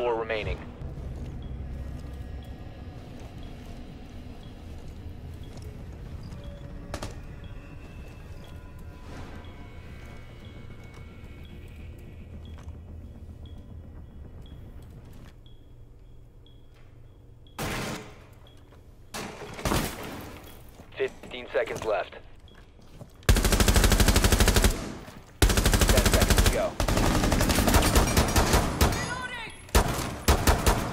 4 remaining. Fifteen seconds left. Ten seconds to go.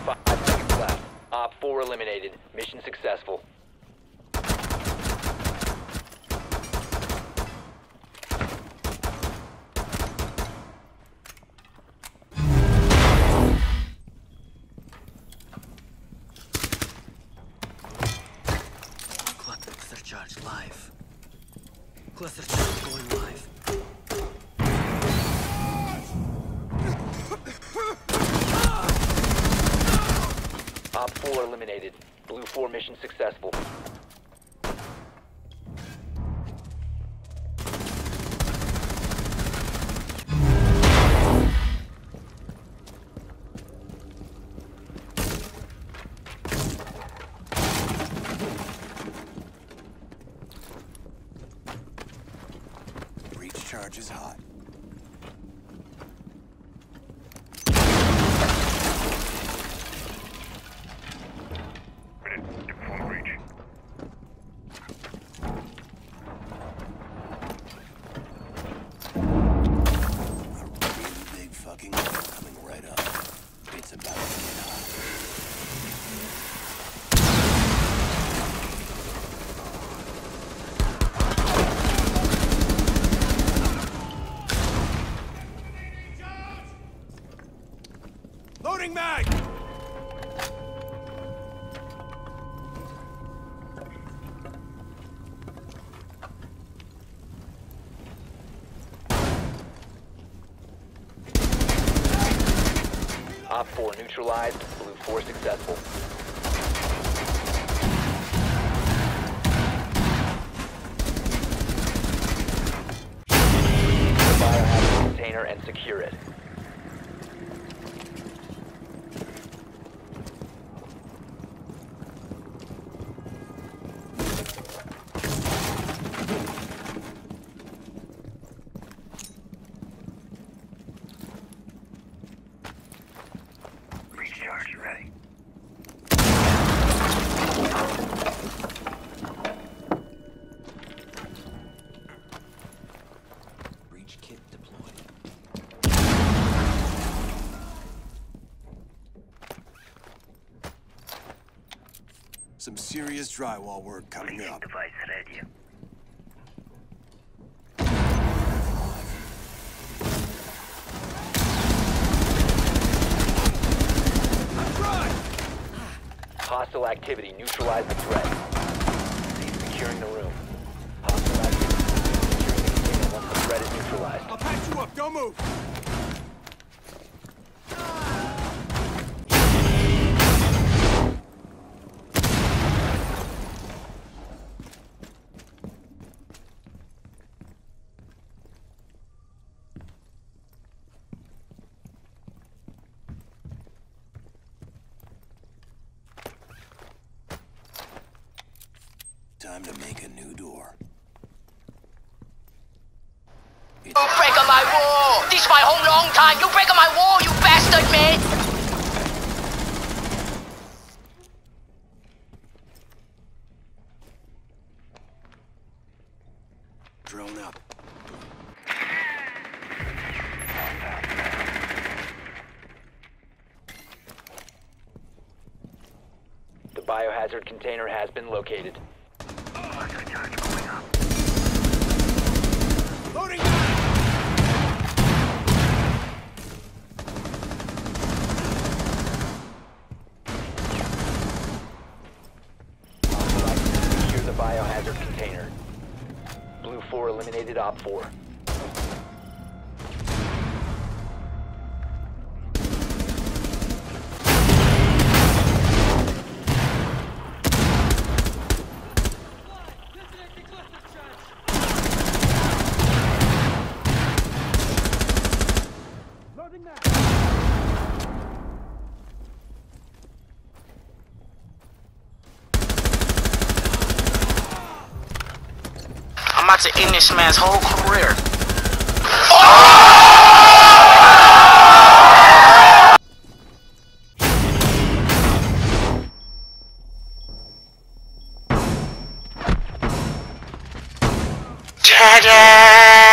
Five seconds left. Op 4 eliminated. Mission successful. Cluster charge live. Cluster charge going live. 4 eliminated. Blue 4 mission successful. Breach charge is hot. A really big fucking one coming right up. It's about to get hot. Loading mag! Op 4 neutralized. Blue 4 successful. The biohazard container and secure it. Serious drywall work coming up. Device ready. Hostile activity. Neutralize the threat. Cease securing the room. Hostile activity. Securing the container once the threat is neutralized. I'll patch you up, don't move! Time to make a new door. You break on my wall! This my whole long time! You break on my wall, you bastard, man! Drone up. The biohazard container has been located. Loading! Secure the biohazard container. Blue 4 eliminated Op 4. About to end this man's whole career. Dada!